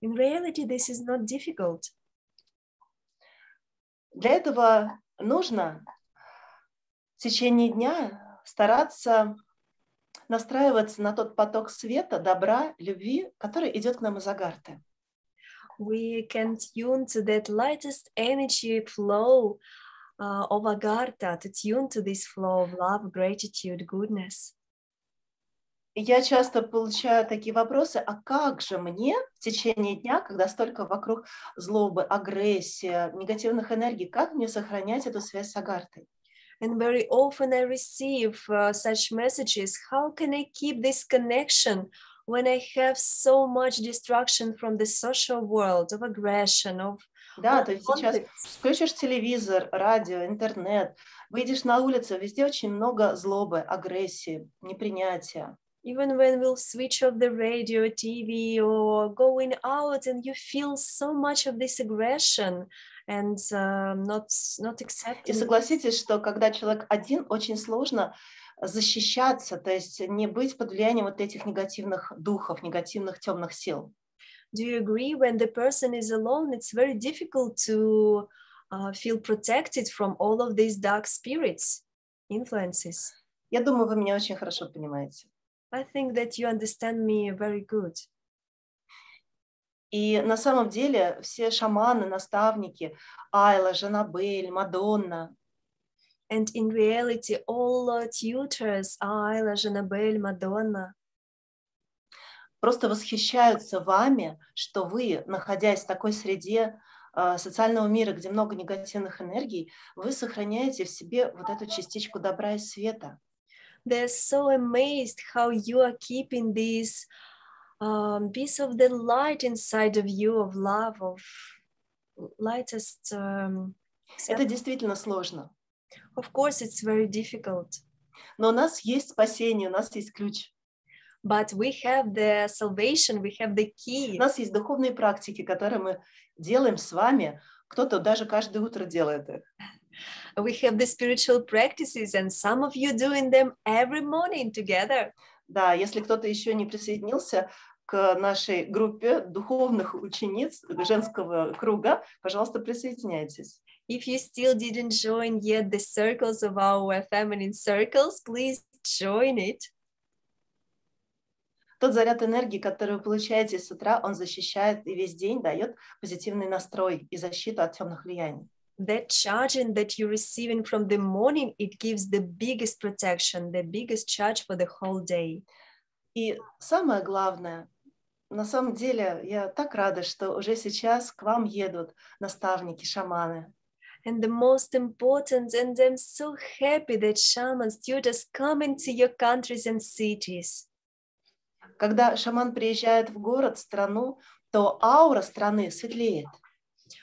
In reality, this is not difficult. Для этого нужно в течение дня стараться настраиваться на тот поток света, добра, любви, который идет к нам из Агарты. We can tune to that lightest energy flow uh, of Agartha, to tune to this flow of love, gratitude, goodness. Я часто получаю такие вопросы, а как же мне в течение дня, когда столько вокруг злобы, агрессия, негативных энергий, как мне сохранять эту связь с Агартой? And very often I receive uh, such messages How can I keep this connection when I have so much destruction from the social world, of aggression, of Да, то есть сейчас включишь телевизор, радио, интернет, выйдешь на улицу, везде очень много злобы, агрессии, непринятия. Even when we'll switch off the radio, TV, or going out, and you feel so much of this aggression and um, not not И accepting. согласитесь, что когда человек один, очень сложно защищаться, то есть не быть под влиянием вот этих негативных духов, негативных темных сил. Do you agree? When the person is alone, it's very difficult to uh, feel protected from all of these dark spirits influences. Я думаю, вы меня очень хорошо понимаете. I think that you understand me very good. И на самом деле все шаманы, наставники, Айла, Жанабель, Мадонна, And in reality, all tutors, Ayla, Janabel, Madonna, просто восхищаются вами, что вы, находясь в такой среде э, социального мира, где много негативных энергий, вы сохраняете в себе вот эту частичку добра и света. They're so amazed how you are keeping this um, piece of the light inside of you, of love, of lightest. Um, Это действительно сложно. of course, it's very difficult, Но у нас есть спасение, у нас есть ключ. but we have the salvation, we have the У key. нас есть духовные практики, которые мы делаем с вами. Кто-то даже каждое утро делает их. We have the spiritual practices, and some of you doing them every morning together. Да, если кто-то еще не присоединился к нашей группе духовных учениц женского круга, пожалуйста, присоединяйтесь. If you still didn't join yet the circles of our feminine circles, please join it. Тот заряд энергии, который вы получаете с утра, он защищает и весь день дает позитивный настрой и защиту от темных влияний. That charging that you're receiving from the morning, it gives the biggest protection, the biggest charge for the whole day. И самое главное, на самом деле, я так рада, что уже сейчас к вам едут наставники, шаманы. And the most important, and I'm so happy that shamans, tutors come into your countries and cities. Когда шаман приезжает в город, страну, то аура страны светлеет.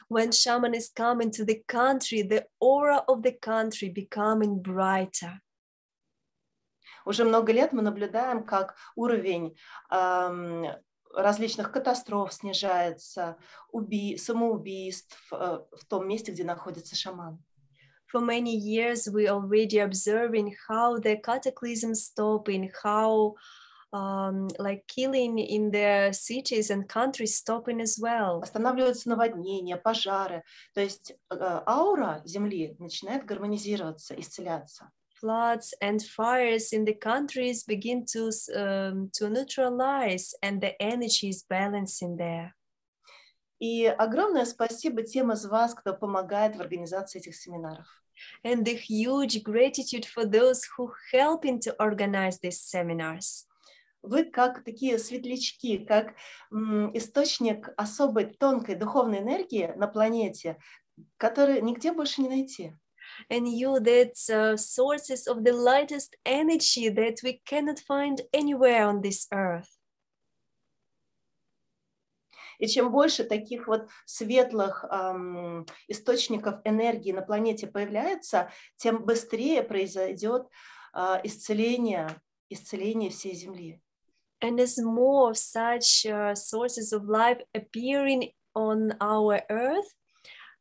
When shaman is coming to the country, the aura of the country becoming brighter. Уже много лет мы наблюдаем, как уровень ам, различных катастроф снижается, уби- самоубийств э, в том месте, где находится шаман. For many years, we already observing how the cataclysm stopping, how um, like killing in the cities and countries stopping as well. Останавливаются наводнения, пожары. То есть э, аура Земли начинает гармонизироваться, исцеляться. Floods and fires in the countries begin to s- um, to neutralize, and the energy is balancing there. И огромное спасибо тем из вас, кто помогает в организации этих семинаров. And the huge gratitude for those who helping to organize these seminars. Вы как такие светлячки, как источник особой тонкой духовной энергии на планете, который нигде больше не найти. and you that uh, sources of the lightest energy that we cannot find anywhere on this earth. И чем больше таких вот светлых ам, источников энергии на планете появляется, тем быстрее произойдет а, исцеление, исцеление всей Земли. And as more of such uh, sources of life appearing on our earth,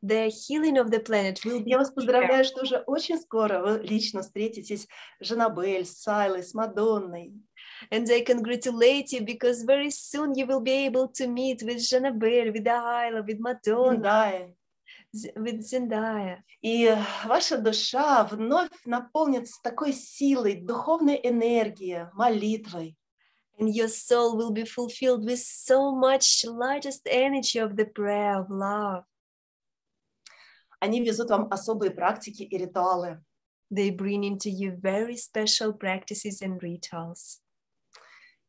the healing of the planet will be Я вас quicker. поздравляю, что уже очень скоро вы лично встретитесь с Жанабель, с Сайлой, с Мадонной. And I congratulate you because very soon you will be able to meet with Janabel, with Ayla, with Madonna, Зиндай. Z- with Zendaya. И ваша душа вновь наполнится такой силой, духовной энергией, молитвой. And your soul will be fulfilled with so much lightest energy of the prayer of love. Они везут вам особые практики и ритуалы. They bring into you very special practices and rituals.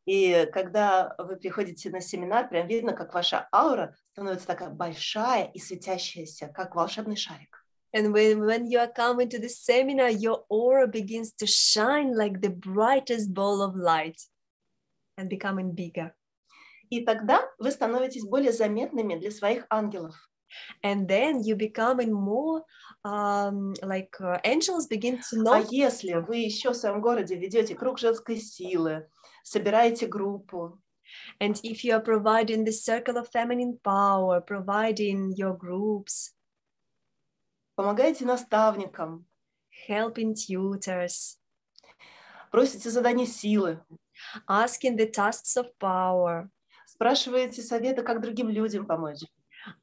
И когда вы приходите на семинар, прям видно, как ваша аура становится такая большая и светящаяся, как волшебный шарик. And when, when you are coming to the seminar, your aura begins to shine like the brightest ball of light And becoming bigger. И тогда вы становитесь более заметными для своих ангелов. And then you becoming more um, like uh, angels begin to know. А если вы еще в своем городе ведете круг женской силы, собираете группу, And if you are providing the circle of feminine power, providing your groups, помогаете наставникам, helping tutors, просите задание силы, asking the tasks of power, спрашиваете совета, как другим людям помочь,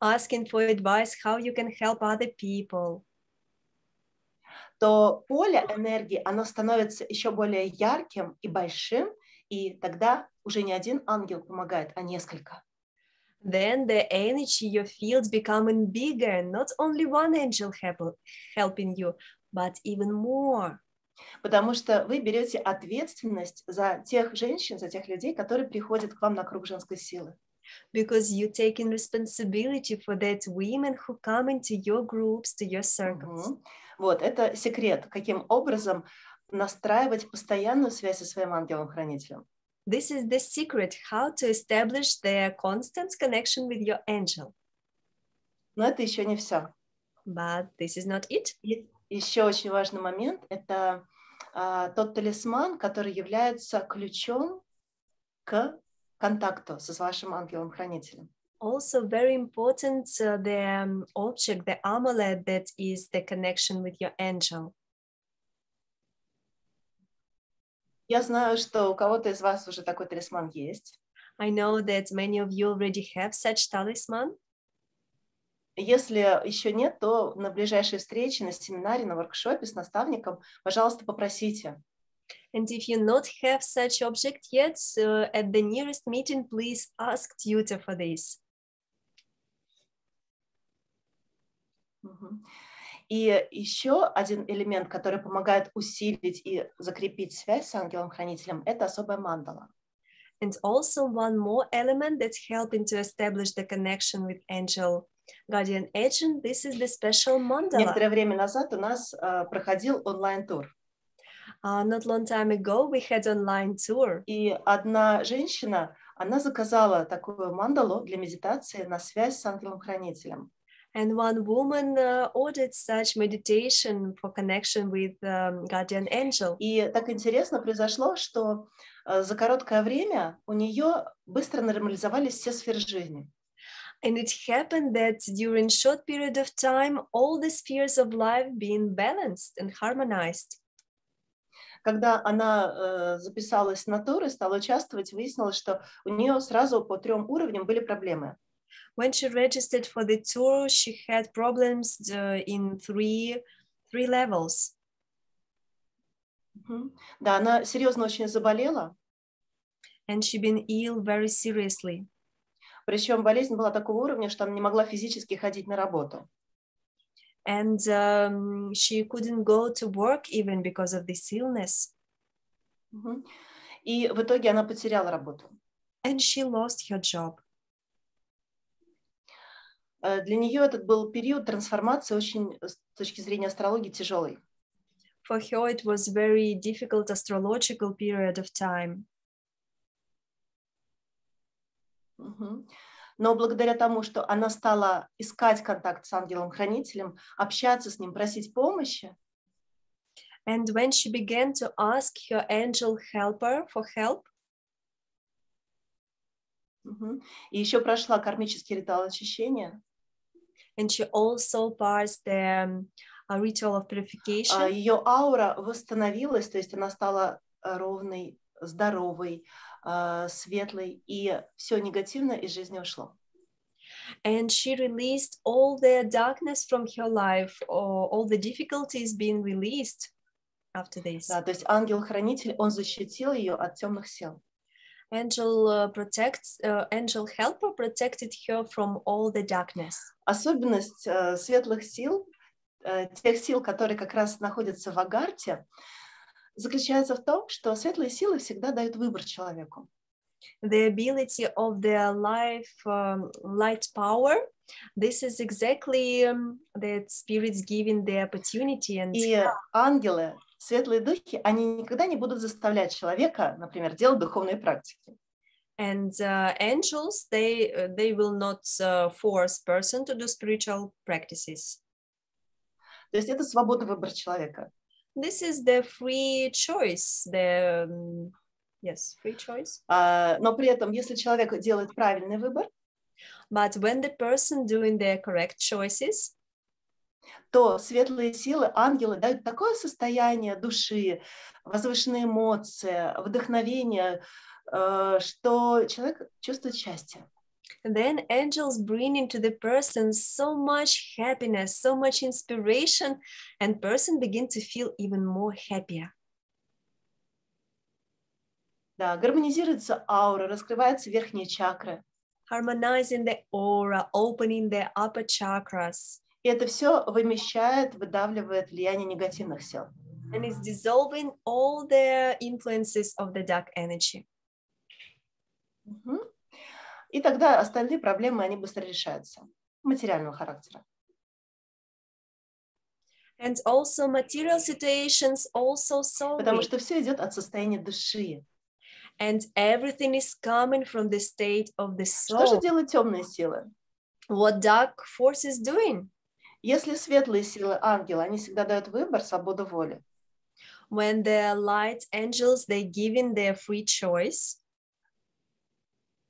asking for advice how you can help other people, то поле энергии, оно становится еще более ярким и большим, и тогда уже не один ангел помогает, а несколько. then the energy your fields becoming bigger, not only one angel help, helping you, but even more. Потому что вы берете ответственность за тех женщин, за тех людей, которые приходят к вам на круг женской силы. Because you taking responsibility for that women who come into your groups, to your circles. Мгм. Вот, это секрет, каким образом настраивать постоянную связь со своим ангелом-хранителем. This is the secret how to establish the constant connection with your angel. Но это еще не все. But this is not it. Еще очень важный момент – это а, тот талисман, который является ключом к контакту со вашим ангелом-хранителем. Also, very important uh, the um, object, the amulet that is the connection with your angel. Я знаю, что у кого-то из вас уже такой талисман есть. I know that many of you already have such talisman. Если еще нет, то на ближайшей встрече, на семинаре, на воркшопе с наставником, пожалуйста, попросите. And if you not have such object yet, uh, at the nearest meeting, please ask tutor for this. И еще один элемент, который помогает усилить и закрепить связь с ангелом-хранителем, это особая мандала. And also one more element that's helping to establish the connection with angel guardian agent. This is the special mandala. Некоторое время назад у нас э, проходил онлайн-тур, Uh, not long time ago, we had online tour, и одна женщина, она заказала такую мандалу для медитации на связь с ангелом-хранителем. and one woman uh, ordered such meditation for connection with um, guardian angel. И так интересно произошло, что э, за короткое время у нее быстро нормализовались все сферы жизни. And it happened that during short period of time, all the spheres of life being balanced and harmonized. Когда она э, записалась на тур и стала участвовать, выяснилось, что у нее сразу по трем уровням были проблемы. When she registered for the tour, she had problems uh, in three three levels. Мгм. Да, она серьезно очень заболела, and she been ill very seriously. Причем болезнь была такого уровня, что она не могла физически ходить на работу. And um, she couldn't go to work even because of this illness. Мгм. И в итоге она потеряла работу. And she lost her job. Э, Для нее этот был период трансформации очень с точки зрения астрологии тяжелый. For her, it was very difficult astrological period of time. Но благодаря тому, что она стала искать контакт с ангелом-хранителем, общаться с ним, просить помощи, And when she began to ask her angel helper for help, и еще прошла кармический ритуал очищения, and she also passed the a ritual of а, purification, ее аура восстановилась, то есть она стала э, ровной, здоровой, э, светлой, и все негативное из жизни ушло. And she released all the darkness from her life, all the difficulties being released after this. Да, то есть ангел-хранитель, он защитил ее от темных сил. Angel uh, protects, uh, angel helper protected her from all the darkness. Особенность э, светлых сил, э, тех сил, которые как раз находятся в Агарте, заключается в том, что светлые силы всегда дают выбор человеку. The ability of the life um, light power. This is exactly um, that spirits giving the opportunity and И ангелы, светлые духи, они никогда не будут заставлять человека, например, делать духовные практики. and uh, angels they uh, they will not uh, force person to do spiritual practices. То есть это свобода выбора человека. This is the free choice. The um, yes, free choice. А, но при этом, если человек делает правильный выбор, But when the person doing the correct choices, то светлые силы, ангелы дают такое состояние души, возвышенные эмоции, вдохновение, э, что человек чувствует счастье. then angels bring into the person so much happiness, so much inspiration, and person begin to feel even more happier. Да, гармонизируется аура, раскрываются верхние чакры. Harmonizing the aura, opening the upper chakras, И это все вымещает, выдавливает влияние негативных сил. and it's dissolving all the influences of the dark energy. Мгм. И тогда остальные проблемы, они быстро решаются, материального характера. And also material situations also solve Потому что все идет от состояния души. and everything is coming from the state of the Что же soul. делают темные силы? What dark force is doing? Если светлые силы, ангелы, они всегда дают выбор, свободу воли, When the light angels they giving their free choice,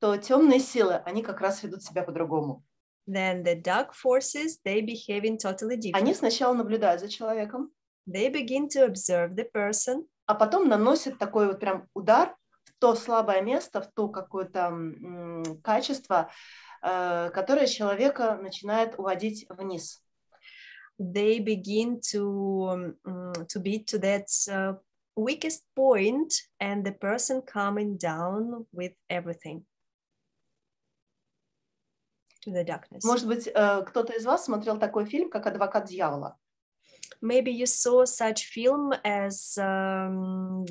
то темные силы, они как раз ведут себя по-другому. then the dark forces they behaving totally different. Они сначала наблюдают за человеком, They begin to observe the person, а потом наносят такой вот прям удар в то слабое место, в то какое-то м, качество, э, которое человека начинает уводить вниз. they begin to um, to be to that uh, weakest point, and the person coming down with everything to the darkness. Может быть, э, кто-то из вас смотрел такой фильм, как «Адвокат дьявола». maybe you saw such film as um,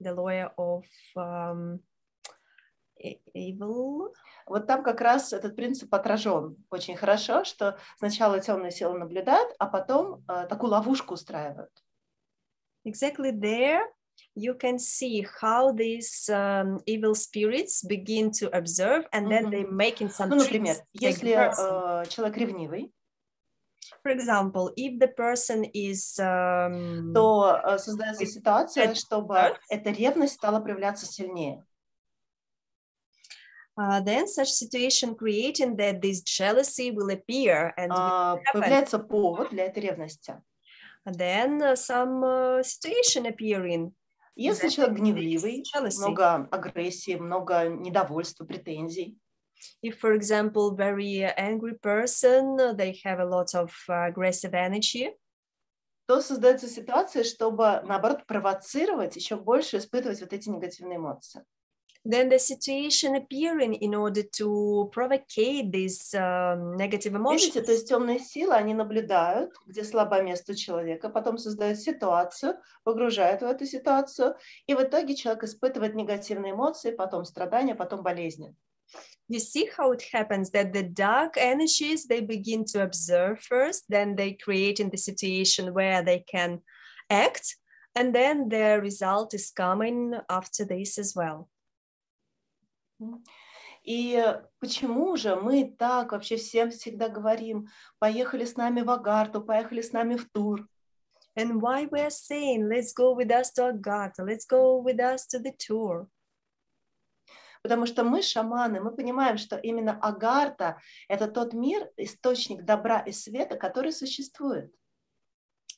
the lawyer of um, evil Вот там как раз этот принцип отражен очень хорошо, что сначала темные силы наблюдают, а потом э, такую ловушку устраивают. exactly there you can see how these um, evil spirits begin to observe and then Мгм. they making some Ну, например, tricks to take the если person. э, человек ревнивый, for example if the person is um, то э, создается With ситуация, that чтобы person. эта ревность стала проявляться сильнее. uh, then such situation creating that this jealousy will appear and А, Появляется повод для этой ревности. then uh, some uh, situation appearing Если Exactly. человек гневливый, много агрессии, много недовольства, претензий, if for example very angry person they have a lot of aggressive energy то создается ситуация, чтобы, наоборот, провоцировать, еще больше испытывать вот эти негативные эмоции. then the situation appearing in order to provocate these um, negative Видите, emotions то есть темные силы, они наблюдают, где слабое место у человека, потом создают ситуацию, погружают в эту ситуацию, и в итоге человек испытывает негативные эмоции, потом страдания, потом болезни. you see how it happens that the dark energies they begin to observe first then they create in the situation where they can act and then the result is coming after this as well И почему же мы так вообще всем всегда говорим, поехали с нами в Агарту, поехали с нами в тур? and why we're saying let's go with us to Agartha, let's go with us to the tour Потому что мы шаманы, мы понимаем, что именно Агарта – это тот мир, источник добра и света, который существует.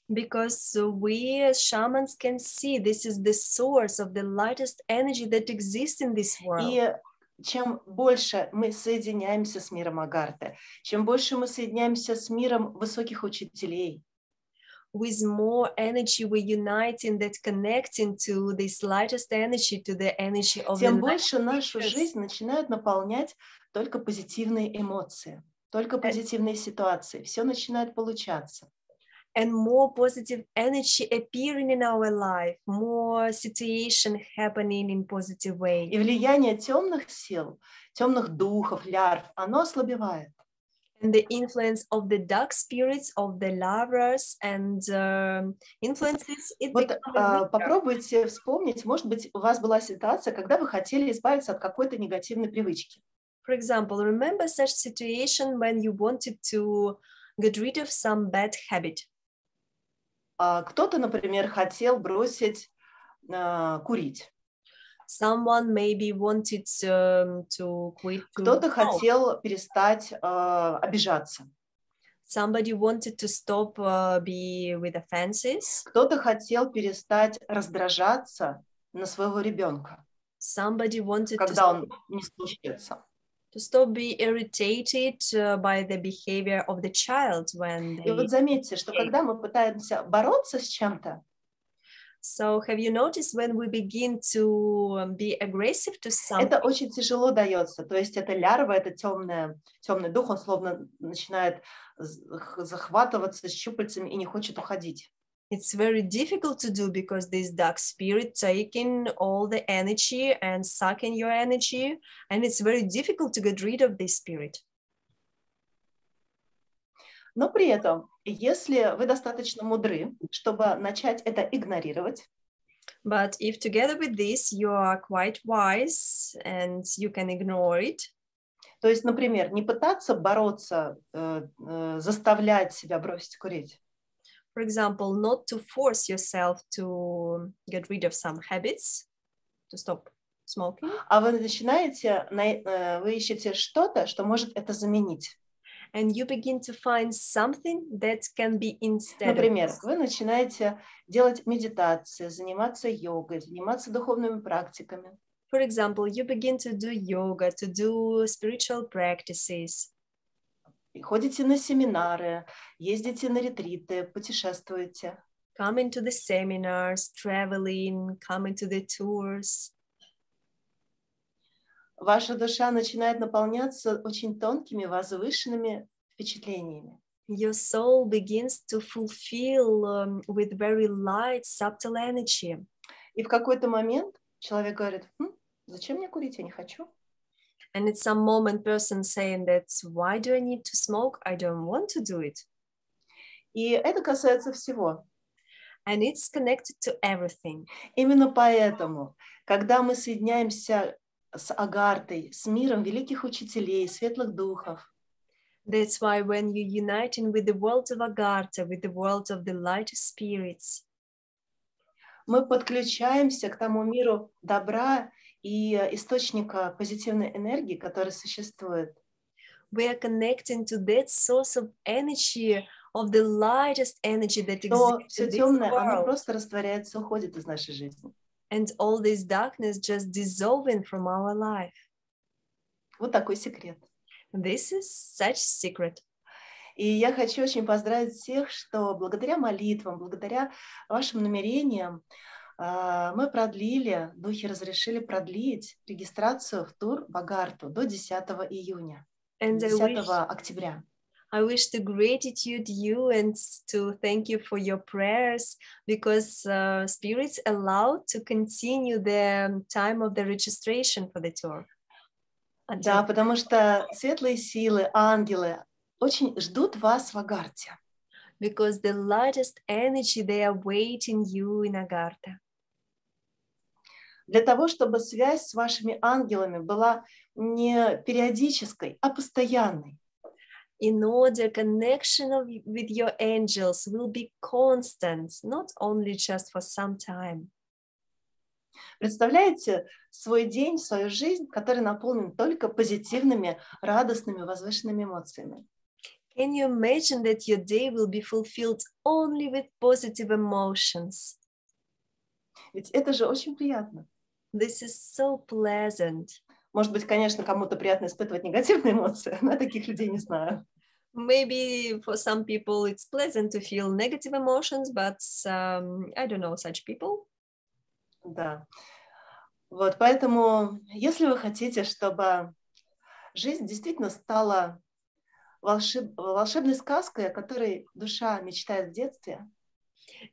Because we as shamans can see this is the source of the lightest energy that exists in this world. И чем больше мы соединяемся с миром Агарты, чем больше мы соединяемся с миром высоких учителей, with more energy we unite in that connecting to this lightest energy to the energy of тем the больше нашу жизнь начинают наполнять только позитивные эмоции, только позитивные ситуации. Все начинает получаться. And more positive energy appearing in our life more situation happening in positive way И влияние темных сил, темных духов, лярв, оно ослабевает. and the influence of the dark spirits of the lovers and um, influences it Вот а, weaker. попробуйте вспомнить, может быть, у вас была ситуация, когда вы хотели избавиться от какой-то негативной привычки. For example, remember such situation when you wanted to get rid of some bad habit. А, Кто-то, например, хотел бросить а, курить, Someone maybe wanted um, to quit. to кто-то хотел перестать а, обижаться, Somebody wanted to stop uh, be with offenses. кто-то хотел перестать раздражаться на своего ребенка, Somebody wanted to когда stop, он не слушается. To stop be irritated uh, by the behavior of the child when И they. вот заметьте, что когда мы пытаемся бороться с чем-то, So have you noticed when we begin to um, be aggressive to something? это очень тяжело дается. То есть это лярва, это темная, темный дух, он словно начинает захватываться с щупальцами и не хочет уходить. It's very difficult to do because this dark spirit taking all the energy and sucking your energy, and it's very difficult to get rid of this spirit. Но при этом, если вы достаточно мудры, чтобы начать это игнорировать, But if together with this you are quite wise and you can ignore it, то есть, например, не пытаться бороться, э, э, заставлять себя бросить курить, for example, not to force yourself to get rid of some habits, to stop smoking, а вы начинаете, на- э, вы ищете что-то, что может это заменить. and you begin to find something that can be instead of Например, this. вы начинаете делать медитации, заниматься йогой, заниматься духовными практиками. For example, you begin to do yoga, to do spiritual practices, И Ходите на семинары, ездите на ретриты, путешествуете. coming to the seminars, traveling, coming to the tours. Ваша душа начинает наполняться очень тонкими, возвышенными впечатлениями. Your soul begins to fulfill um, with very light, subtle energy. И в какой-то момент человек говорит, «М, зачем мне курить, я не хочу. And at some moment, person saying that, why do I need to smoke? I don't want to do it. И это касается всего. And it's connected to everything. Именно поэтому, когда мы соединяемся с Агартой, с миром великих учителей, светлых духов, That's why when you uniting with the world of Agartha, with the world of the light spirits, мы подключаемся к тому миру добра и э, источника позитивной энергии, который существует. we are connecting to that source of energy, of the lightest energy that exists все in this темное, оно world. просто растворяется, уходит из нашей жизни. And all this darkness just dissolving from our life. Вот такой секрет. This is such secret. И я хочу очень поздравить всех, что благодаря молитвам, благодаря вашим намерениям мы продлили, духи разрешили продлить регистрацию в тур Багарту до 10 июня, And I 10 wish, октября. I wish to gratitude you and to thank you for your prayers because uh, spirits allowed to continue the time of the registration for the tour. Да, Until, потому что светлые силы, ангелы очень ждут вас в Агарте. because the lightest energy they are waiting you in Agartha. Для того, чтобы связь с вашими ангелами была не периодической, а постоянной. in order connection of, with your angels will be constant not only just for some time Представляете свой день, свою жизнь, который наполнен только позитивными, радостными, возвышенными эмоциями. Can you imagine that your day will be fulfilled only with positive emotions? Ведь это же очень приятно. This is so pleasant. Может быть, конечно, кому-то приятно испытывать негативные эмоции, но я таких людей не знаю. Maybe for some people it's pleasant to feel negative emotions, but um, I don't know such people. Да. Вот, поэтому, если вы хотите, чтобы жизнь действительно стала волшеб... волшебной сказкой, о которой душа мечтает в детстве,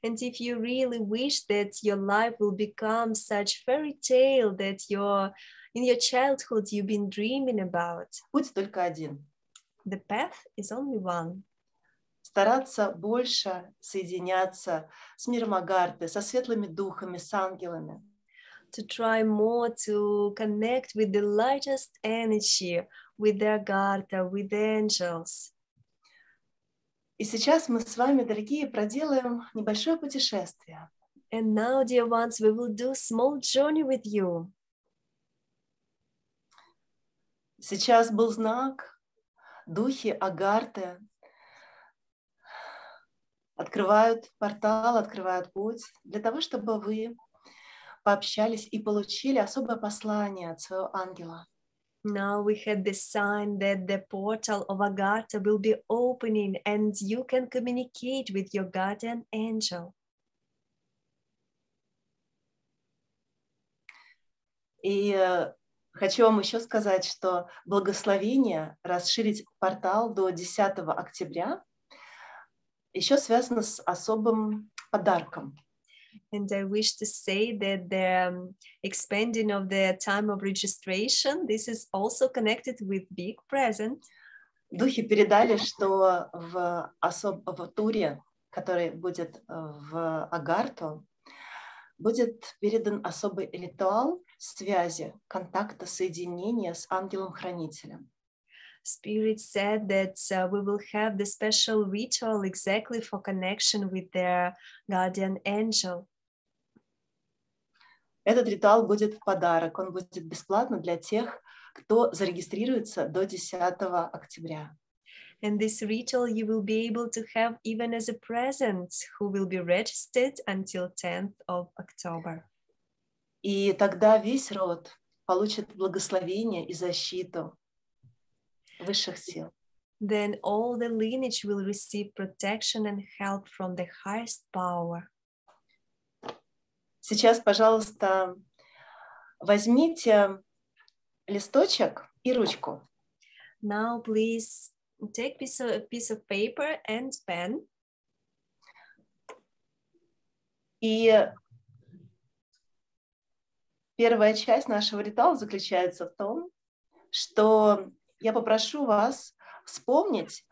And if you really wish that your life will become such fairy tale that your in your childhood you've been dreaming about, путь только один. the path is only one. Стараться больше соединяться с миром Агарты, со светлыми духами, с ангелами. To try more to connect with the lightest energy, with the Agartha, with the angels. И сейчас мы с вами, дорогие, проделаем небольшое путешествие. And now, dear ones, we will do small journey with you. Сейчас был знак, духи Агарты открывают портал, открывают путь для того, чтобы вы пообщались и получили особое послание от своего ангела. Now we had the sign that the portal of Agartha will be opening and you can communicate with your guardian angel. И э, хочу вам еще сказать, что благословение расширить портал до 10 октября еще связано с особым подарком. And I wish to say that the um, expanding of the time of registration, this is also connected with big present. Духи передали, что в, особ... в туре, который будет э, в Агарту, будет передан особый ритуал связи, контакта, соединения с ангелом-хранителем. Spirit said that uh, we will have the special ritual exactly for connection with their guardian angel. Этот ритуал будет в подарок, он будет бесплатно для тех, кто зарегистрируется до 10 октября. And this ritual you will be able to have even as a present who will be registered until 10th of October. И тогда весь род получит благословение и защиту высших сил. Then all the lineage will receive protection and help from the highest power. Сейчас, пожалуйста, возьмите листочек и ручку. Now please take piece of, piece of paper and pen И первая часть нашего ритуала заключается в том, что я попрошу вас вспомнить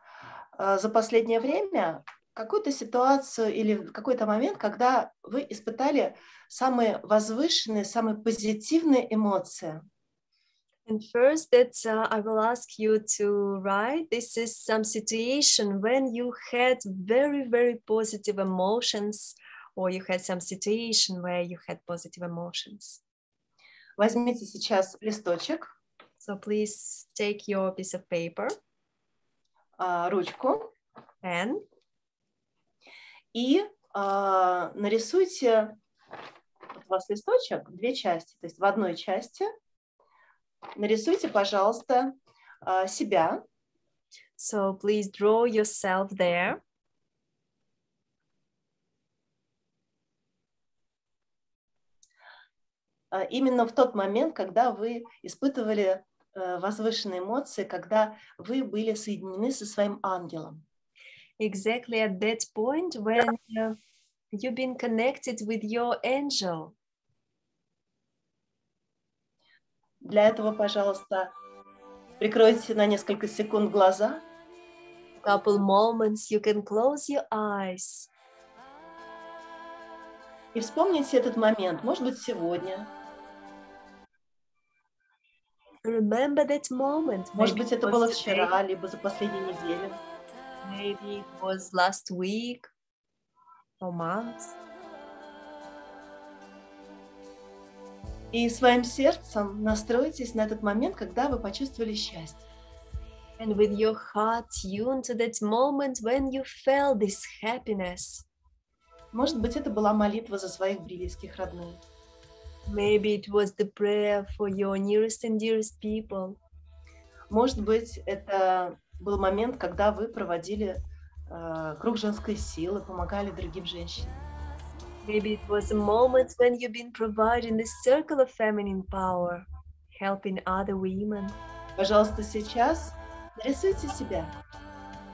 э, за последнее время какую-то ситуацию или какой-то момент, когда вы испытали самые возвышенные, самые позитивные эмоции. And first, that uh, I will ask you to write. This is some situation when you had very, very positive emotions, or you had some situation where you had positive emotions. Возьмите сейчас листочек, So please take your piece of paper, а, ручку. Pen, и а, нарисуйте вот у вас листочек, две части, то есть в одной части нарисуйте, пожалуйста, а, себя, So please draw yourself there. именно в тот момент, когда вы испытывали возвышенные эмоции, когда вы были соединены со своим ангелом. Exactly at that point when uh, you've been connected with your angel. Для этого, пожалуйста, прикройте на несколько секунд глаза Couple moments you can close your eyes и вспомните этот момент, может быть, сегодня, remember that moment. может Maybe быть, это было today, вчера, либо за последнюю неделю. Maybe it was last week or month. И своим сердцем настройтесь на этот момент, когда вы почувствовали счастье. And with your heart tuned to that moment when you felt this happiness. Может быть, это была молитва за своих близких, родных. Maybe it was the prayer for your nearest and dearest people. Может быть, это был момент, когда вы проводили э, круг женской силы, помогали другим женщинам. Maybe it was a moment when you've been providing the circle of feminine power, helping other women. Пожалуйста, сейчас нарисуйте себя.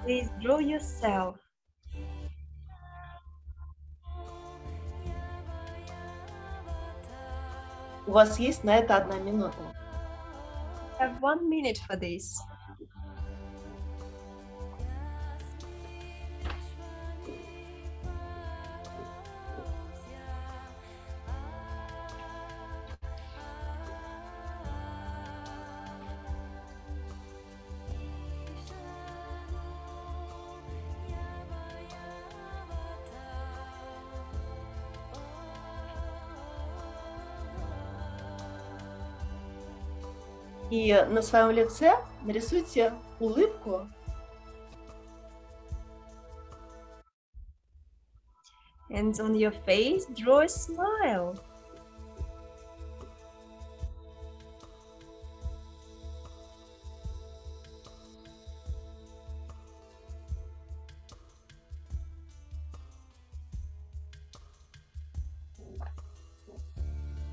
Please draw yourself. У вас есть на это одна минута. Have one minute for this. И на своем лице нарисуйте улыбку. And on your face, draw a smile.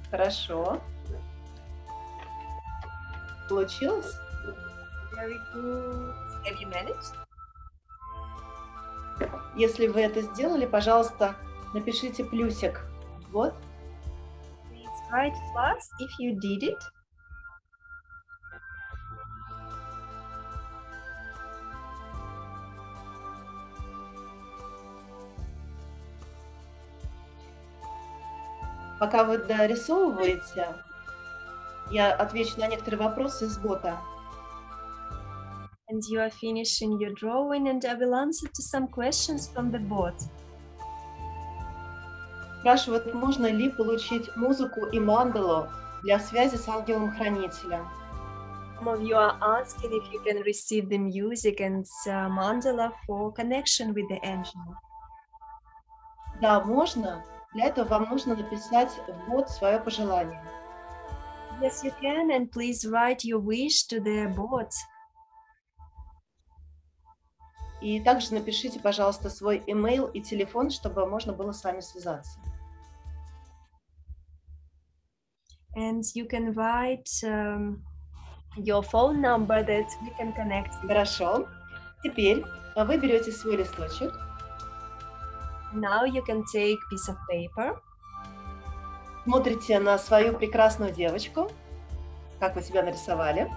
Хорошо. Получилось? Very good. Have you managed? Если вы это сделали, пожалуйста, напишите плюсик. Вот. Please write plus if you did it. Пока вы дорисовываете, я отвечу на некоторые вопросы из бота. And you are finishing your drawing and I will answer to some questions from the bot. Спрашивают, можно ли получить музыку и мандалу для связи с ангелом-хранителем. Some of you are asking if you can receive the music and uh, mandala for connection with the angel. Да, можно. Для этого вам нужно написать в бот свое пожелание. Yes, you can, and please write your wish to the bot. И также напишите, пожалуйста, свой email и телефон, чтобы можно было с вами связаться. And you can write um, your phone number that we can connect with. Хорошо. Теперь а, вы берете свой листочек, Now you can take piece of paper, смотрите на свою прекрасную девочку, как вы себя нарисовали,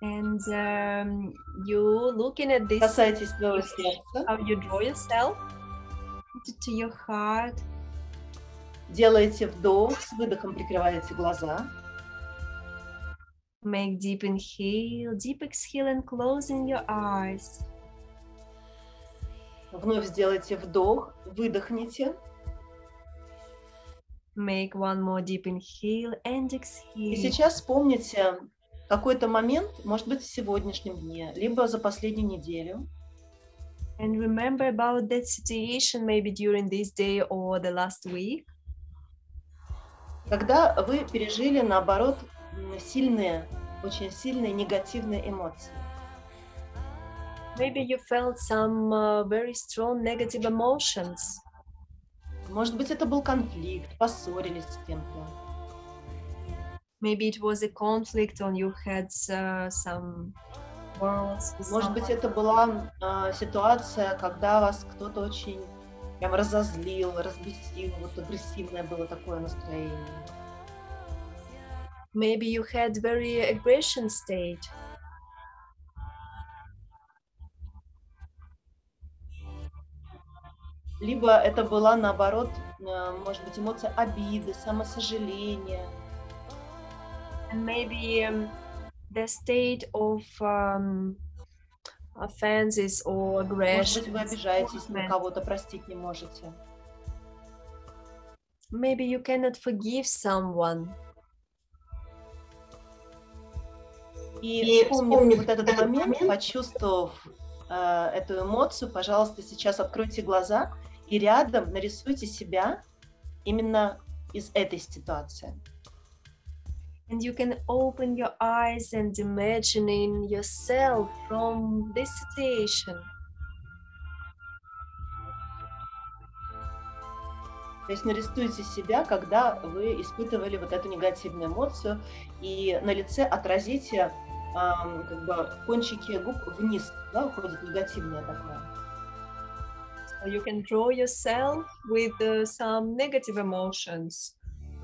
and um, you looking at this касаетесь своего сердца, how you draw yourself to, to your heart. Делаете вдох, с выдохом прикрываете глаза, make deep inhale deep exhale and closing your eyes. Вновь сделайте вдох, выдохните, make one more deep inhale and и exhale сейчас вспомните какой-то момент, может быть, в сегодняшнем дне, либо за последнюю неделю, and remember about that situation maybe during this day or the last week когда вы пережили, наоборот, сильные, очень сильные негативные эмоции. maybe you felt some uh, very strong negative emotions Может быть, это был конфликт, поссорились с кем-то. maybe it was a conflict or you had uh, some quarrels Может быть, это была а, ситуация, когда вас кто-то очень прям разозлил, разбесил, вот агрессивное было такое настроение. maybe you had very aggression state Либо это была, наоборот, а, может быть, эмоция обиды, самосожаления. and maybe um, the state of um, offenses or Может aggression быть, вы обижаетесь на кого-то, простить не можете. maybe you cannot forgive someone И вспомнив вот этот момент, почувствовав э, эту эмоцию, пожалуйста, сейчас откройте глаза и рядом нарисуйте себя именно из этой ситуации. And you can open your eyes and imagining yourself from this situation. То есть нарисуйте себя, когда вы испытывали вот эту негативную эмоцию, и на лице отразите эм, как бы кончики губ вниз, да, уходит негативное такое. You can draw yourself with uh, some negative emotions,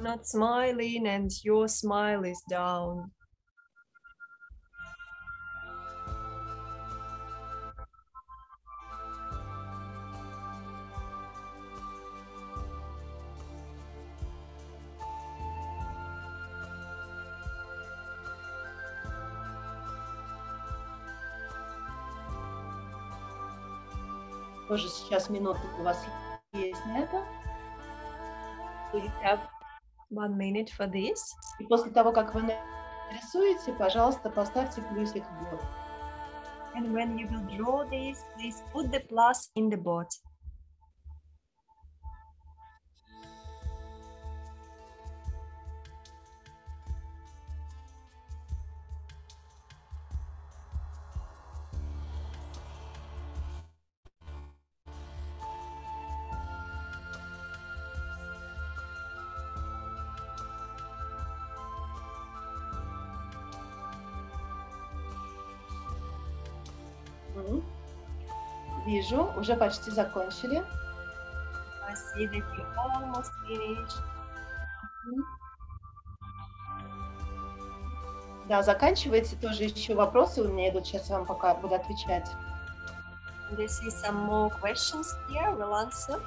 not smiling, and your smile is down. Тоже сейчас минуту у вас есть на это. We have one minute for this. И после того, как вы нарисуете, пожалуйста, поставьте плюсик в бот. And when you will draw this, please put the plus in the bot. Вижу, уже почти закончили. I see that you almost finished. Да, заканчивайте. Тоже еще вопросы у меня идут. Сейчас я вам пока буду отвечать. See some more questions here. We'll answer.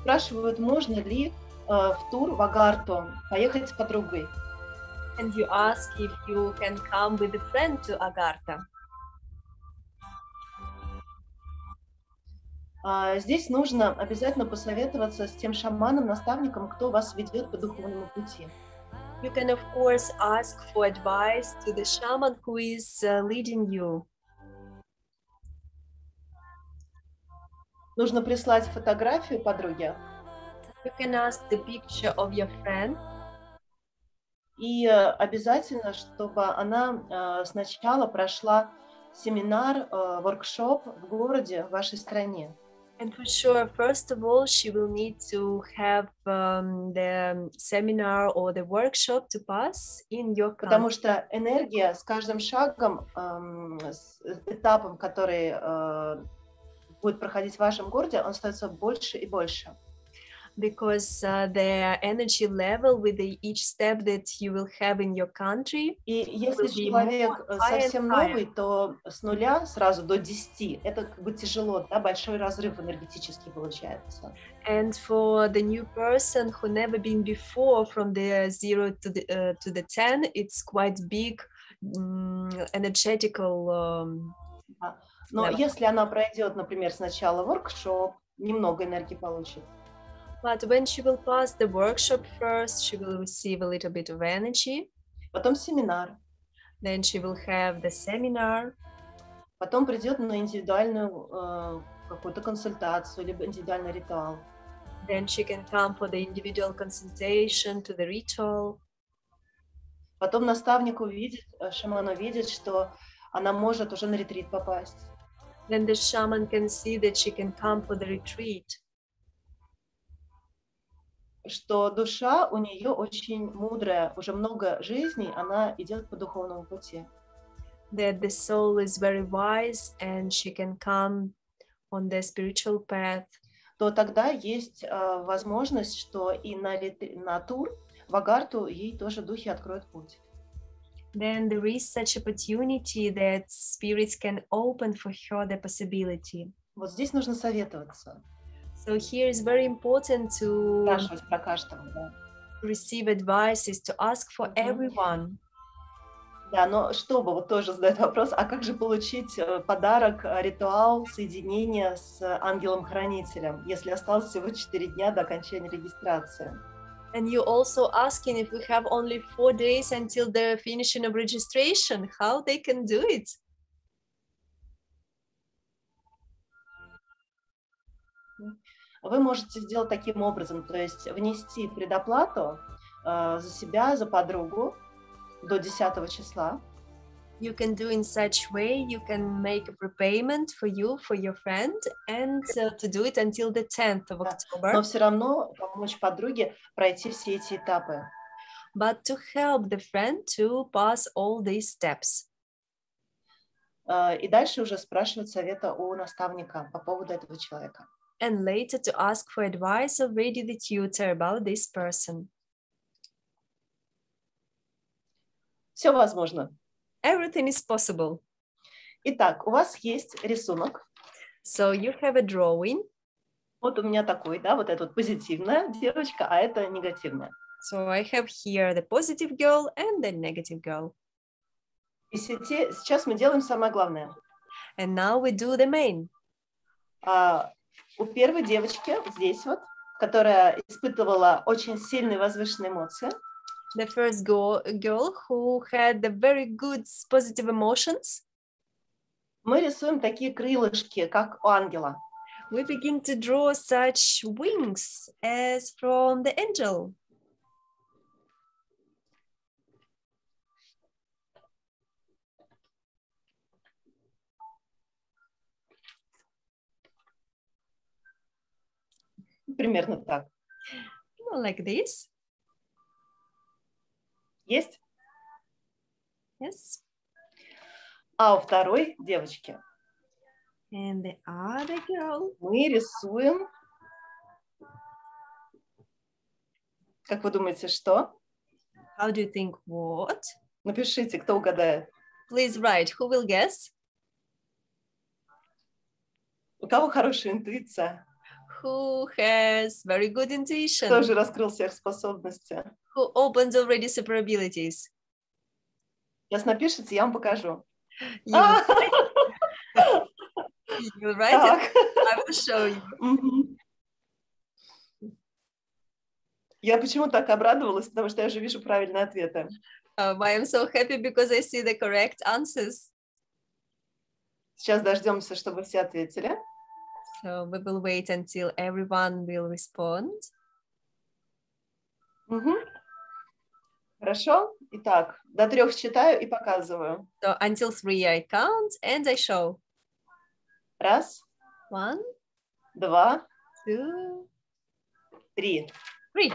Спрашивают, можно ли э, в тур в Агарту поехать с подругой. And you ask if you can come with a friend to Agartha. А, Здесь нужно обязательно посоветоваться с тем шаманом, наставником, кто вас ведет по духовному пути. You can, of course, ask for advice to the shaman who is uh, leading you. Нужно прислать фотографию подруги You can ask the picture of your friend и э, обязательно, чтобы она э, сначала прошла семинар, э, воркшоп в городе, в вашей стране. And for sure, first of all, she will need to have um, the seminar or the workshop to pass in your Потому country. что энергия с каждым шагом, эм, с этапом, который э, будет проходить в вашем городе, он становится больше и больше. Because uh, the energy level with the, each step that you will have in your country, И если человек э, совсем новый, то с нуля сразу до 10 это как бы тяжело, да, большой разрыв энергетический получается. and for the new person who never been before, from the zero to the uh, to the ten, it's quite big mm, energetical. Um, Но Level. если она пройдет, например, сначала воркшоп, немного энергии получит, but when she will pass the workshop first, she will receive a little bit of energy. потом семинар, Then she will have the seminar. потом придет на индивидуальную э, какую-то консультацию, либо индивидуальный ритуал. Then she can come for the individual consultation to the ritual. Потом наставник увидит, э, шаман увидит, что она может уже на ретрит попасть. Then the shaman can see that she can come for the retreat. Что душа у нее очень мудрая, уже много жизней, она идет по духовному пути. That the soul is very wise and she can come on the spiritual path. То тогда есть э, возможность, что и на, на тур в Агарту ей тоже духи откроют путь. Then there is such opportunity that spirits can open for her the possibility. Вот здесь нужно советоваться, So here is very important to спрашивать про каждого. Да. receive advices, to ask for everyone. да, но чтобы, вот тоже задает вопрос, а как же получить э, подарок, э, ритуал соединения с ангелом-хранителем, если осталось всего 4 дня до окончания регистрации? And you also asking if we have only four days until the finishing of registration, how they can do it. Вы можете сделать таким образом, то есть внести предоплату э, за себя, за подругу до 10 числа. You can do in such way, you can make a prepayment for you, for your friend, and uh, to do it until the 10th of. October. Но все равно помочь подруге пройти все эти этапы. But to help the friend to pass all these steps. Э, И дальше уже спрашивать совета у наставника по поводу этого человека. And later to ask for advice of Radio the tutor about this person. Все возможно. Everything is possible. Итак, у вас есть рисунок. So you have a drawing. Вот у меня такой, да, вот эта вот позитивная девочка, а это негативная. So I have here the positive girl and the negative girl. И сейчас мы делаем самое главное. And now we do the main. А, у первой девочки здесь вот, которая испытывала очень сильные возвышенные эмоции, The first go- girl who had the very good positive emotions, мы рисуем такие крылышки, как у ангела. we begin to draw such wings as from the angel. Примерно так. Like this. Есть? Yes. А у второй девочки And the other girl, мы рисуем, как вы думаете, что? how do you think what? Напишите, кто угадает. Please write, who will guess? У кого хорошая интуиция? Who has very good intuition? Кто же раскрыл сверхспособности? Who opens already super abilities? Сейчас напишите, я вам покажу. You, А, you write it. I will show you. Я почему так обрадовалась, потому что я уже вижу правильные ответы. Um, I am so happy because I see the correct answers. Сейчас дождемся, чтобы все ответили. So we will wait until everyone will respond. Мгм. Хорошо. Итак, до трех считаю и показываю. So until three I count and I show. Раз, One, два, two, три. three.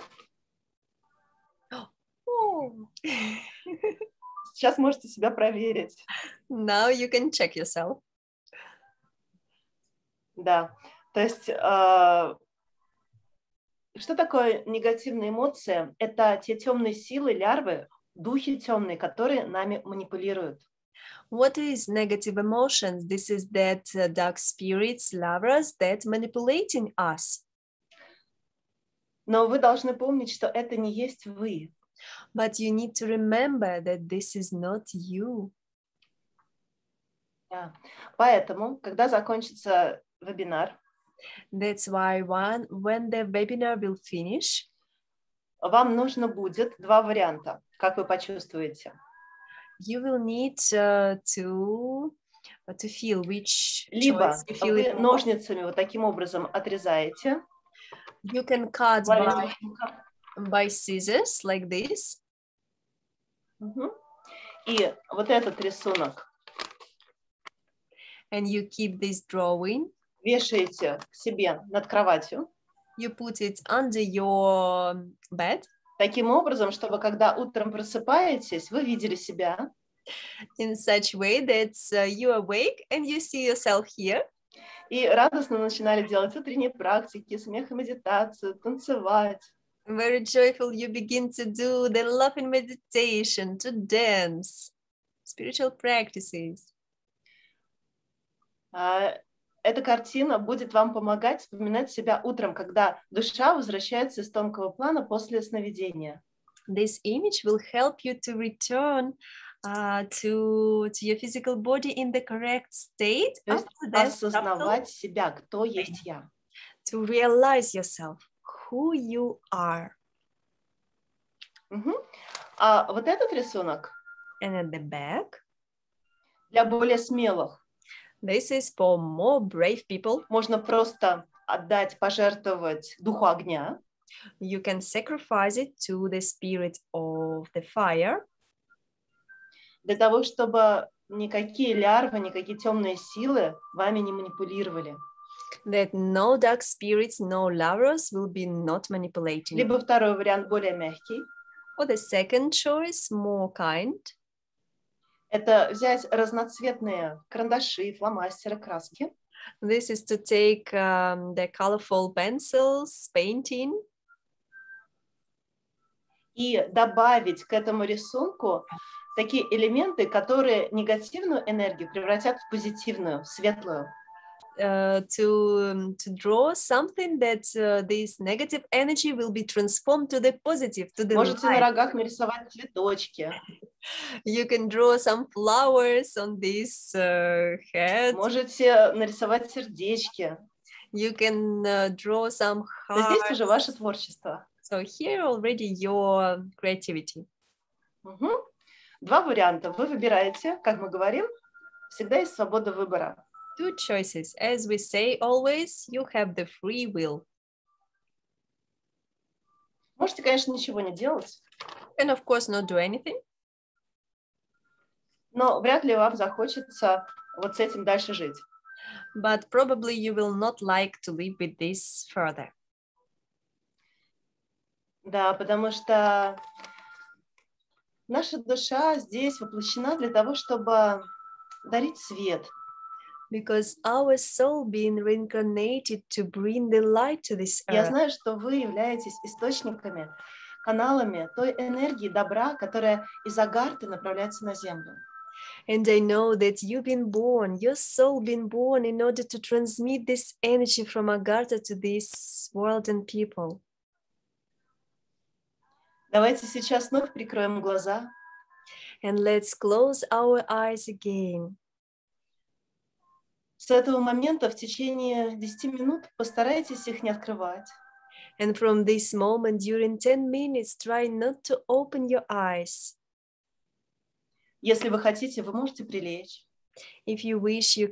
Oh. Сейчас можете себя проверить. now you can check yourself. Да. То есть, э, что такое негативные эмоции? Это те темные силы, лярвы, духи темные, которые нами манипулируют. What is negative emotions? This is that uh, dark spirits, lovers that manipulating us. Но вы должны помнить, что это не есть вы. But you need to remember that this is not you. Да. Поэтому, когда закончится вебинар, That's why one when the webinar will finish, вам нужно будет два варианта, как вы почувствуете. you will need uh, to uh, to feel which Либо you feel вы it ножницами вот таким образом отрезаете You can cut by, by scissors like this, Мгм. И вот этот рисунок and you keep this drawing. Вешаете к себе над кроватью, You put it under your bed. Таким образом, чтобы когда утром просыпаетесь, вы видели себя, in such way that uh, you awake and you see yourself here. И радостно начинали делать утренние практики, смех и медитацию, танцевать. very joyful you begin to do the loving meditation to dance. Spiritual practices. А, Эта картина будет вам помогать вспоминать себя утром, когда душа возвращается из тонкого плана после сновидения. this image will help you to return uh, to, to your physical body in the correct state То есть осознавать себя, кто есть я. to realize yourself who you are Мгм. А вот этот рисунок And at the back, для более смелых. This is for more brave people. Можно просто отдать, пожертвовать духу огня. You can sacrifice it to the spirit of the fire для того, чтобы никакие лярвы, никакие темные силы вами не манипулировали. that no dark spirits, no lovers will be not manipulating. Либо второй вариант более мягкий. Or the second choice, more kind, Это взять разноцветные карандаши, фломастеры, краски this is to take um, the colorful pencils, painting, и добавить к этому рисунку такие элементы, которые негативную энергию превратят в позитивную, в светлую. Uh, to um, to draw something that uh, this negative energy will be transformed to the positive, to the Можете на light. рогах нарисовать цветочки, You can draw some flowers on this uh, head. можете нарисовать сердечки. You can uh, draw some Но здесь hearts. уже ваше творчество. So here already your creativity. Мгм. Два варианта. Вы выбираете, как мы говорим, всегда есть свобода выбора. Two choices. As we say always, you have the free will. Можете, конечно, ничего не делать, And of course, not do anything, но вряд ли вам захочется вот с этим дальше жить. but probably you will not like to live with this further. Да, потому что наша душа здесь воплощена для того, чтобы дарить свет, Because our soul being reincarnated to bring the light to this Я earth. знаю, что вы являетесь источниками, каналами той энергии добра, которая из Агарты направляется на Землю. And I know that you've been born, your soul been born in order to transmit this energy from Agartha to this world and people. Давайте сейчас вновь прикроем глаза And let's close our eyes again. С этого момента в течение 10 минут постарайтесь их не открывать. And from this moment, during 10 minutes, try not to open your eyes. Если вы хотите, вы можете прилечь. If you wish, you